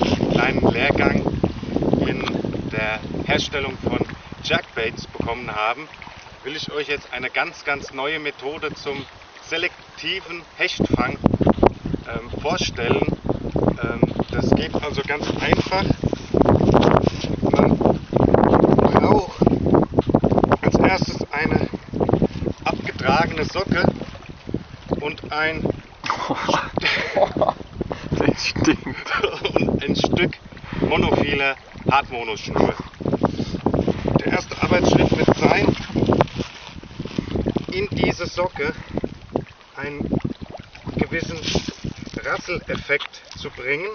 kleinen Lehrgang in der Herstellung von Jackbaits bekommen haben, will ich euch jetzt eine ganz, ganz neue Methode zum selektiven Hechtfang ähm, vorstellen. Ähm, das geht also ganz einfach. Man braucht als erstes eine abgetragene Socke und ein, oh. monophiler Hartmonoschnur. Der erste Arbeitsschritt wird sein, in diese Socke einen gewissen Rasseleffekt zu bringen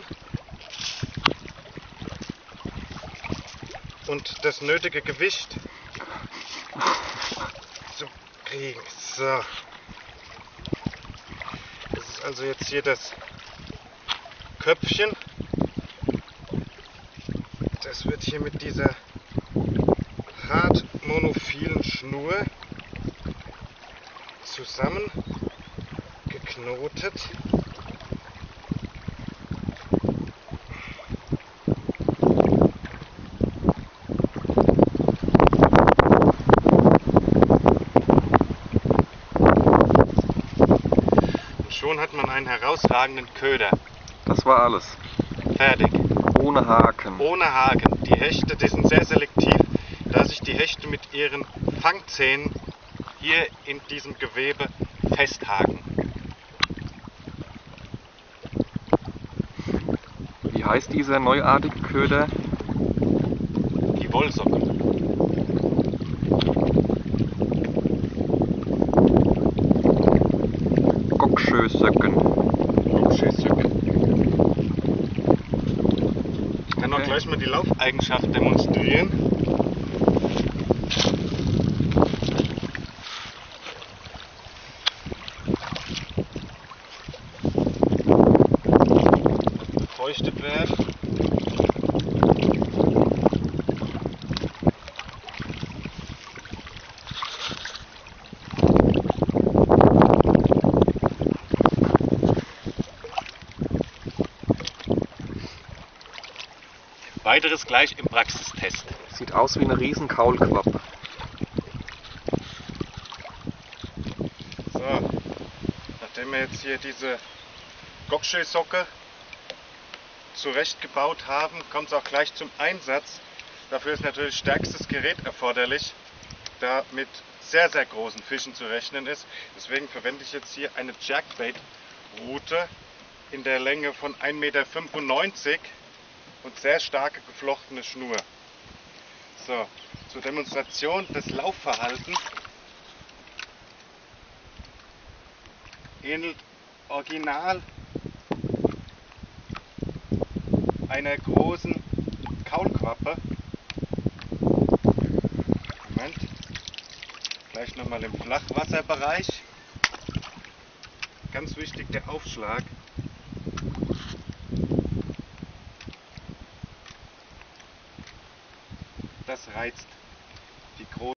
und das nötige Gewicht zu kriegen. So. Das ist also jetzt hier das Köpfchen. Das wird hier mit dieser hart monophilen Schnur zusammen geknotet. Und schon hat man einen herausragenden Köder. Das war alles. Fertig. Ohne Haken. Ohne Haken. Die Hechte, die sind sehr selektiv, da sich die Hechte mit ihren Fangzähnen hier in diesem Gewebe festhaken. Wie heißt dieser neuartige Köder? Die Wollsocke. Gockschösöcken. Hochschießsöcke. Ich kann auch Okay. Gleich mal die Laufeigenschaft demonstrieren. Feuchtet werden. Weiteres gleich im Praxistest. Sieht aus wie eine riesen Kaulquappe. So, nachdem wir jetzt hier diese Gockschee-Socke zurechtgebaut haben, kommt es auch gleich zum Einsatz. Dafür ist natürlich stärkstes Gerät erforderlich, da mit sehr, sehr großen Fischen zu rechnen ist. Deswegen verwende ich jetzt hier eine Jerkbait-Route in der Länge von 1,95 Meter und sehr starke geflochtene Schnur. So, zur Demonstration des Laufverhaltens ähnelt original einer großen Kaulquappe. Moment. Gleich nochmal im Flachwasserbereich. Ganz wichtig der Aufschlag. Das reizt die große